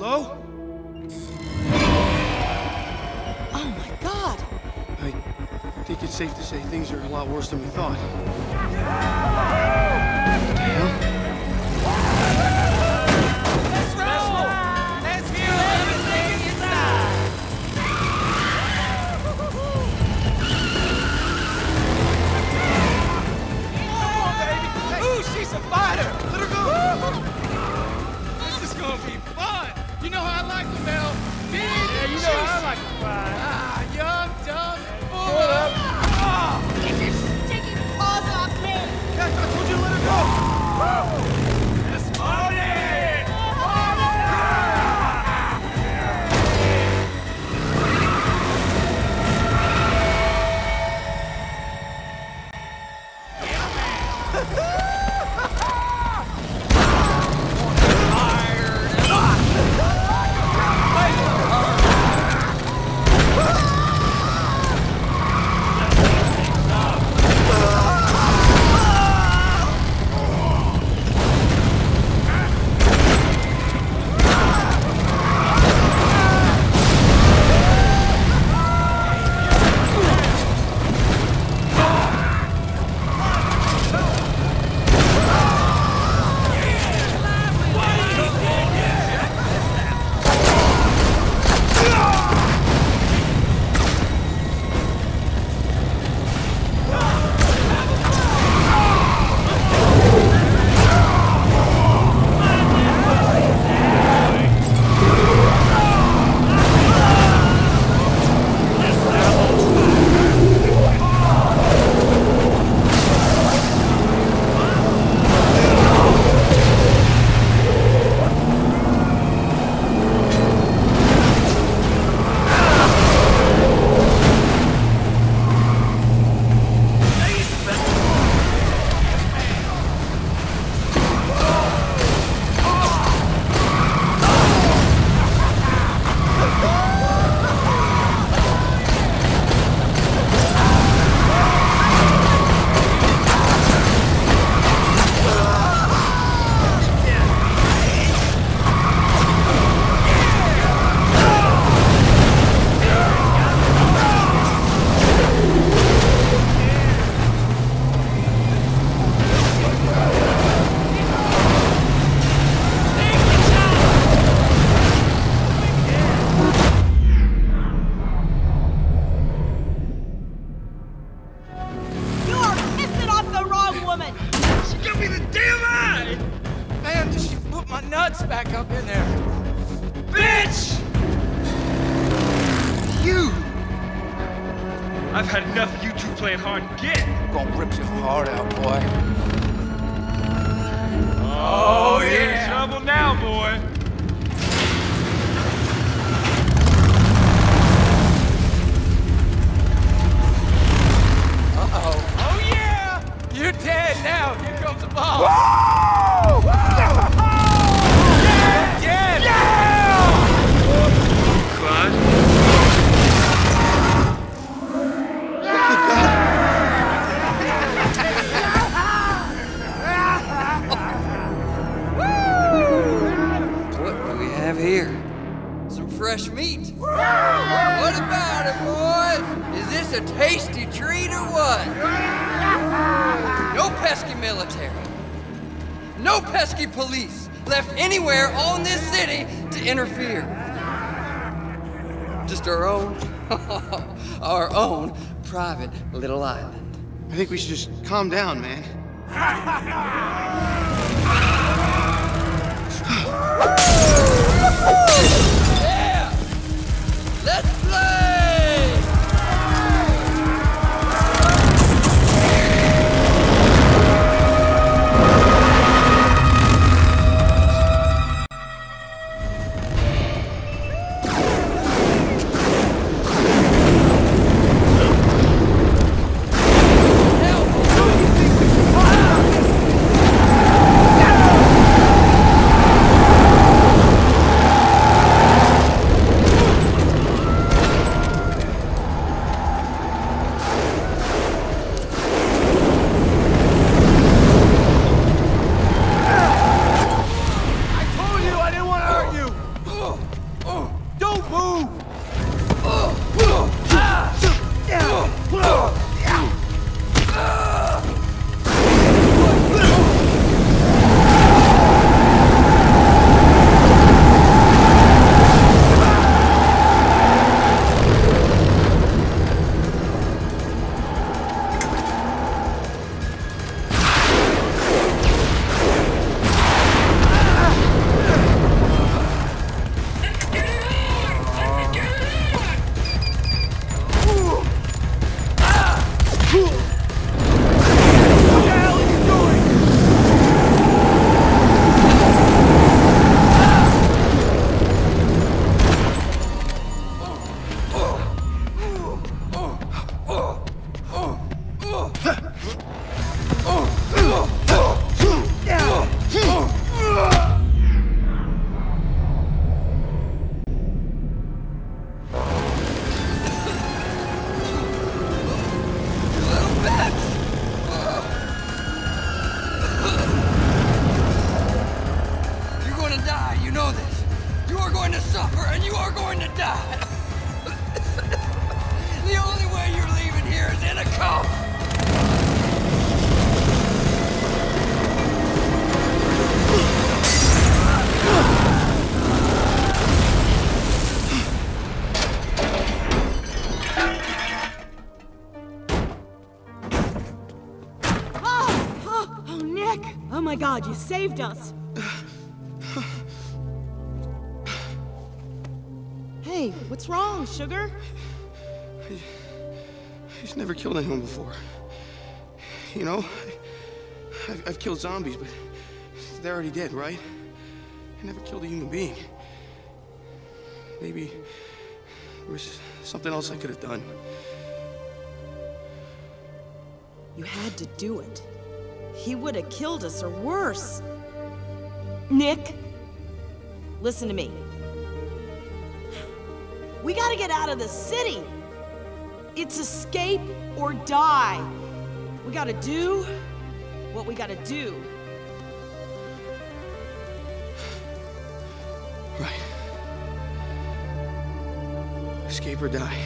Hello? Oh my god! I think it's safe to say things are a lot worse than we thought. She got me the damn eye! Man, did she put my nuts back up in there? Bitch! You! I've had enough of you two playing hard to get. Gonna rip your heart out, boy. Oh, you're in trouble now, boy. Or what? No pesky military. No pesky police left anywhere on this city to interfere. Just our own, our own private little island. I think we should just calm down, man. Yeah! Let's my god, you saved us! Hey, what's wrong, sugar? He's never killed anyone before. You know, I've, I've killed zombies, but they're already dead, right? I never killed a human being. Maybe there was something else I could have done. You had to do it. He would have killed us or worse. Nick, listen to me. We gotta get out of the city. It's escape or die. We gotta do what we gotta do. Right. Escape or die.